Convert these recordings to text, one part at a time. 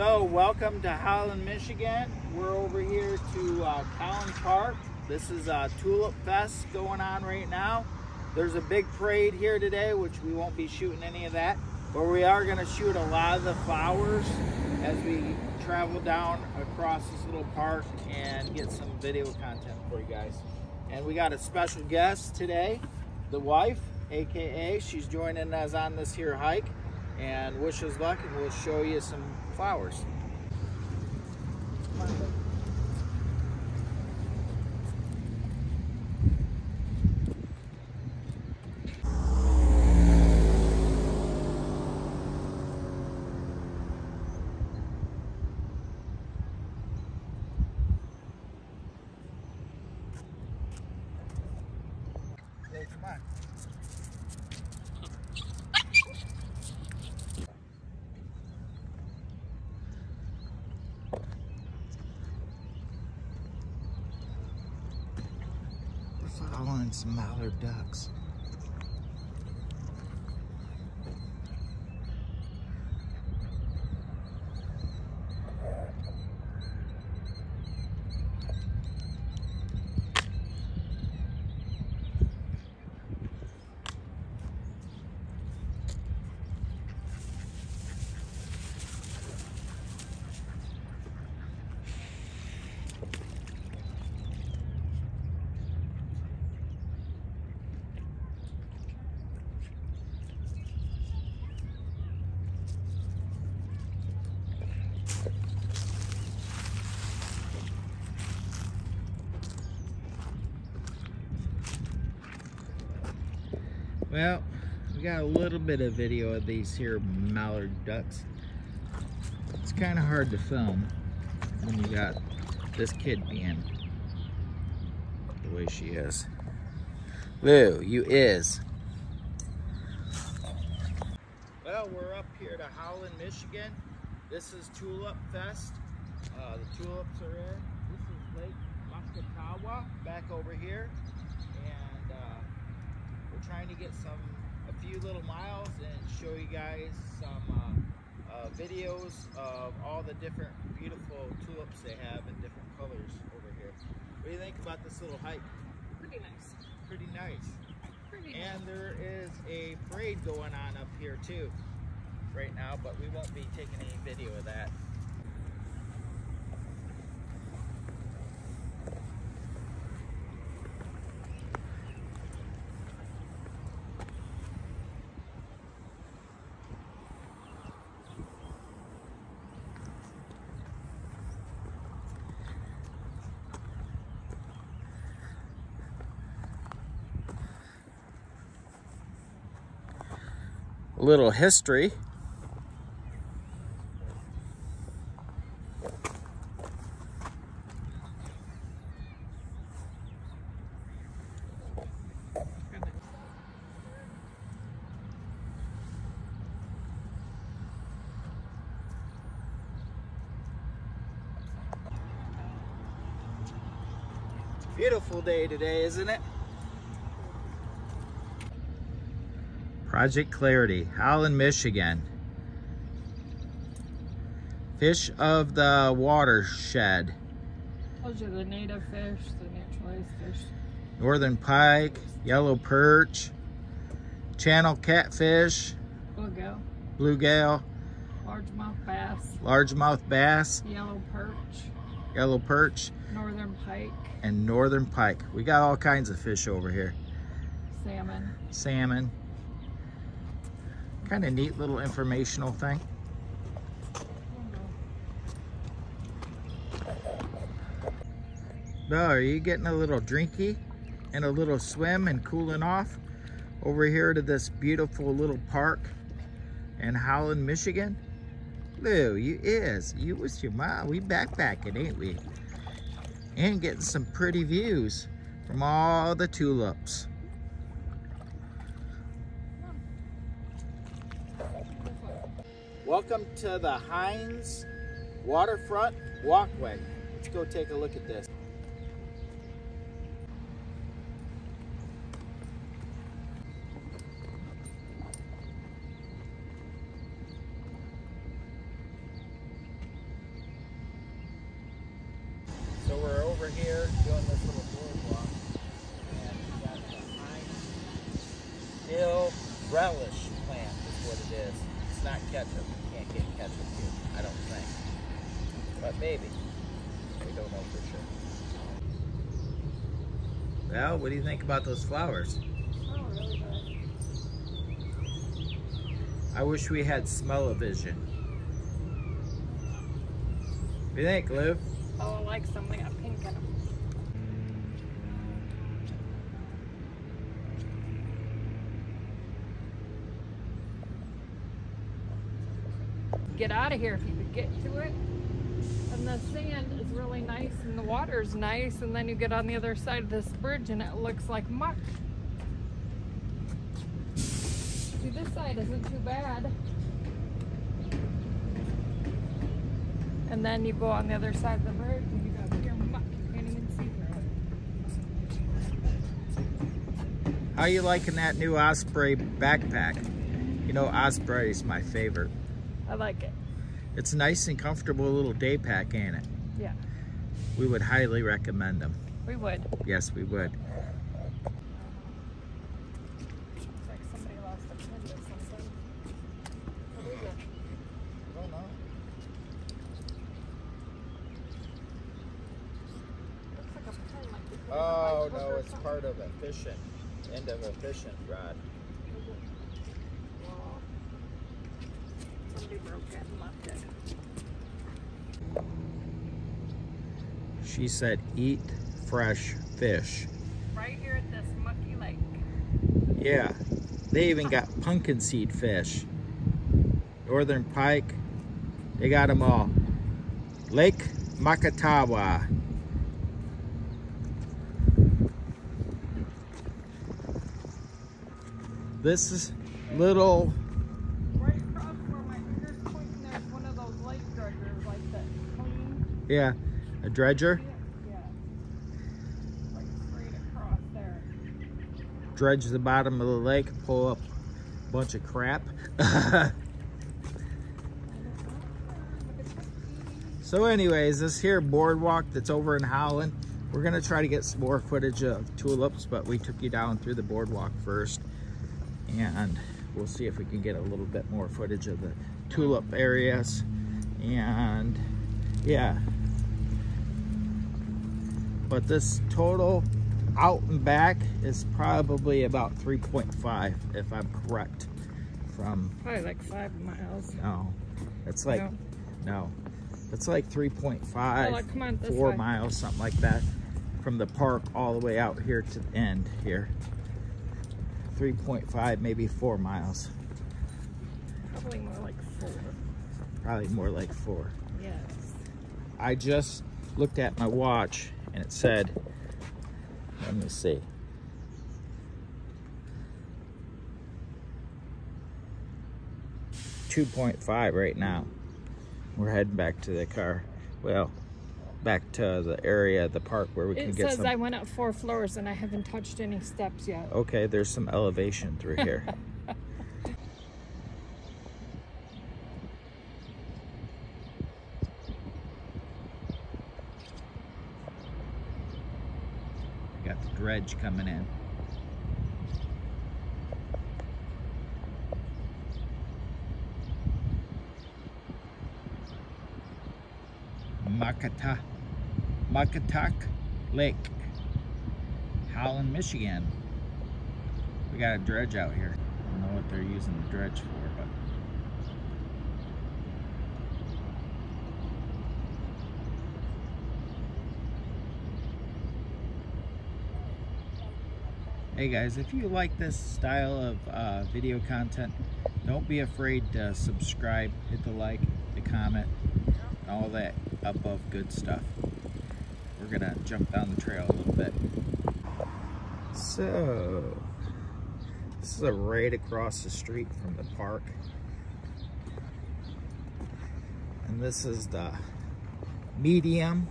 So, welcome to Holland, Michigan. We're over here to uh, Park. This is a Tulip Fest going on right now. There's a big parade here today, which we won't be shooting any of that, but we are going to shoot a lot of the flowers as we travel down across this little park and get some video content for you guys. And we got a special guest today, the wife, AKA, she's joining us on this here hike and wish us luck and we'll show you some flowers. Some mallard ducks. Well, we got a little bit of video of these here mallard ducks. It's kind of hard to film when you got this kid being the way she is. Lou, you is. Well, we're up here to Holland, Michigan. This is Tulip Fest. Uh, the tulips are in. This is Lake Macatawa back over here. We're trying to get some a few little miles and show you guys some uh, uh, videos of all the different beautiful tulips they have in different colors over here. What do you think about this little hike? Pretty nice. Pretty nice. Pretty And there is a parade going on up here too right now, but we won't be taking any video of that. A little history. Beautiful day today, isn't it? Project Clarity, Holland, Michigan. Fish of the watershed. Those are the native fish, the naturalized fish. Northern pike, yellow perch, channel catfish, Bluegill, bluegill, largemouth bass, largemouth bass, yellow perch, yellow perch, northern pike, and northern pike. We got all kinds of fish over here. salmon. Salmon. Kind of neat little informational thing. Belle, are you getting a little drinky and a little swim and cooling off over here to this beautiful little park in Holland, Michigan? Lou, you is. You was your mom. We backpacking, ain't we? And getting some pretty views from all the tulips. Welcome to the Heinz Waterfront Walkway. Let's go take a look at this. So we're over here doing this little boardwalk and we've got the Heinz Hill Relish plant is what it is. It's not ketchup. You can't get ketchup here, I don't think. But maybe. We don't know for sure. Well, what do you think about those flowers? Oh, really good. I wish we had smell-o-vision. What do you think, Lou? Oh, I like something They got pink in them. Get out of here if you could get to it. And the sand is really nice and the water is nice. And then you get on the other side of this bridge and it looks like muck. See, this side isn't too bad. And then you go on the other side of the bridge and you got pure muck. You can't even see through it. How are you liking that new Osprey backpack? You know, Osprey is my favorite. I like it. It's nice and comfortable little day pack, ain't it? Yeah, We would highly recommend them. we would. Yes, we would. Looks like somebody lost a pin or something. What is it? Looks like a pin, oh, like you put it in a Oh no, it's part of a fishing, end of a fishing rod. Somebody broke it and left it. She said, eat fresh fish. Right here at this mucky lake. Yeah, they even got pumpkin seed fish. Northern pike, they got them all. Lake Macatawa. This is little, Right across where my finger's pointing, there's one of those lake dredgers like that clean. Yeah, a dredger. Yeah. Like straight. Dredge the bottom of the lake, pull up a bunch of crap. So anyways, this here boardwalk that's over in Holland, we're gonna try to get some more footage of tulips, but we took you down through the boardwalk first. And we'll see if we can get a little bit more footage of the tulip areas. And yeah. But this total out and back is probably about 3.5 if I'm correct from Probably like five miles. no it's like No. no it's like 3.5 Oh, like, come on, this four way. miles something like that from the park all the way out here to the end here 3.5 maybe four miles Probably more like four. probably more like four Yes. I just looked at my watch and it said let me see Two point five right now. We're heading back to the car. Well, back to the area, of the park where we can get It get says some. I went up four floors and I haven't touched any steps yet. Okay, there's some elevation through here. Got the dredge coming in. Makata, Makatak Lake, Holland, Michigan. We got a dredge out here. I don't know what they're using the dredge for, but Hey guys, if you like this style of uh, video content, don't be afraid to subscribe, hit the like, the comment, all that above good stuff. We're gonna jump down the trail a little bit. So, this is a right across the street from the park. And this is the medium.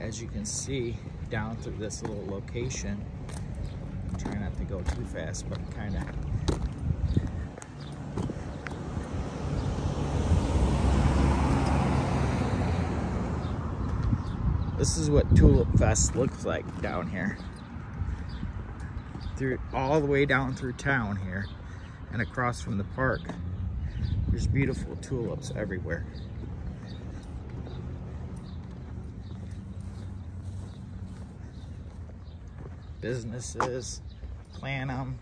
As you can see down through this little location. Try not to go too fast, but kind of This is what Tulip Fest looks like down here. Through all the way down through town here and across from the park. There's beautiful tulips everywhere. Businesses plant them.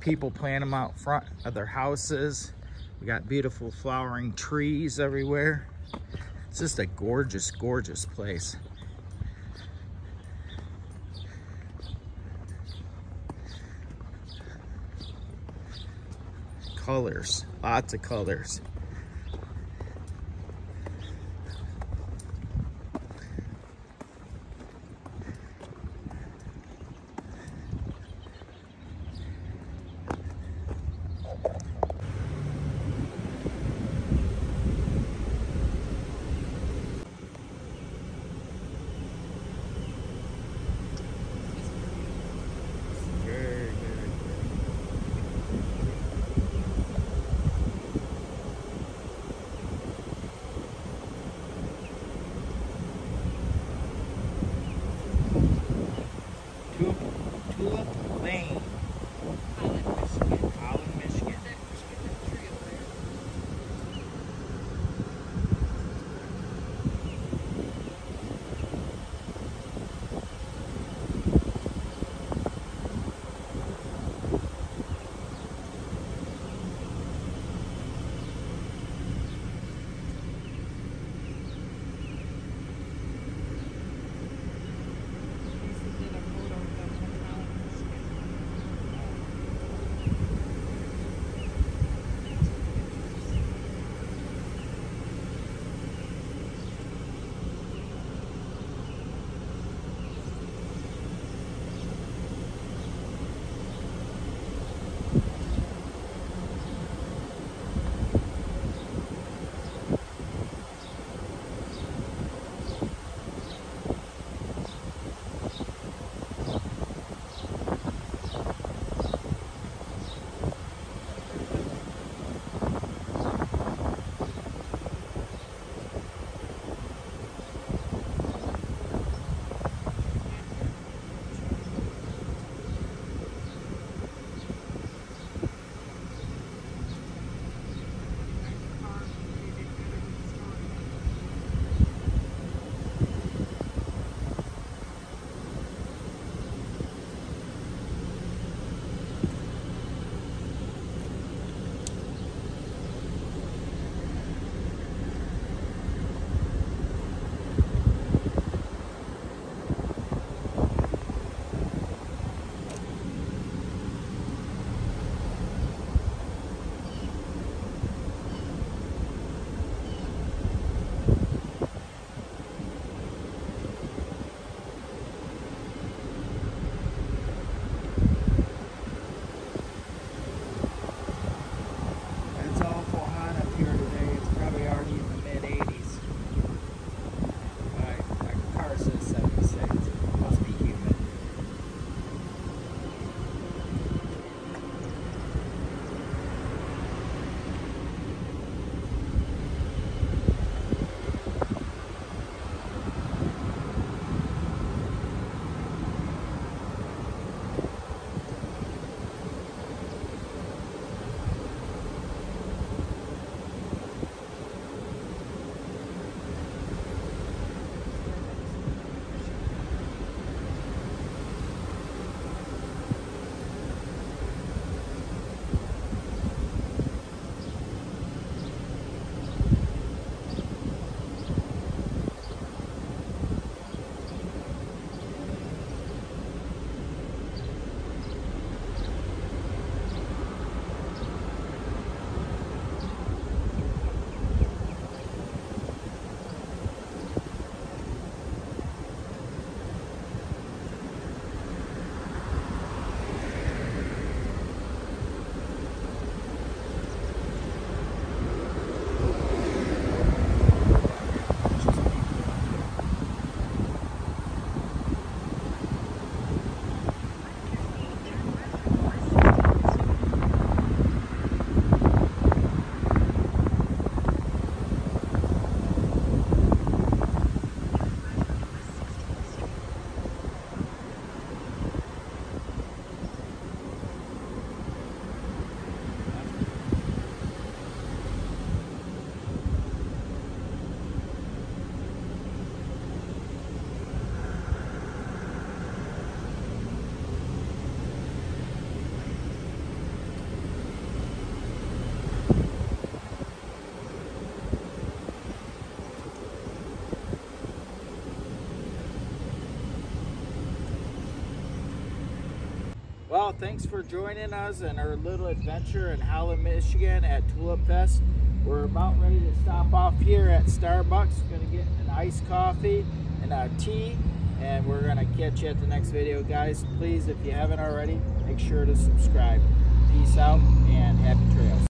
People plant them out front of their houses. We got beautiful flowering trees everywhere. It's just a gorgeous, gorgeous place. Colors, lots of colors. Well, thanks for joining us in our little adventure in Holland, Michigan at Tulip Fest. We're about ready to stop off here at Starbucks. Gonna get an iced coffee and a tea, and we're gonna catch you at the next video, guys. Please, if you haven't already, make sure to subscribe. Peace out and happy trails.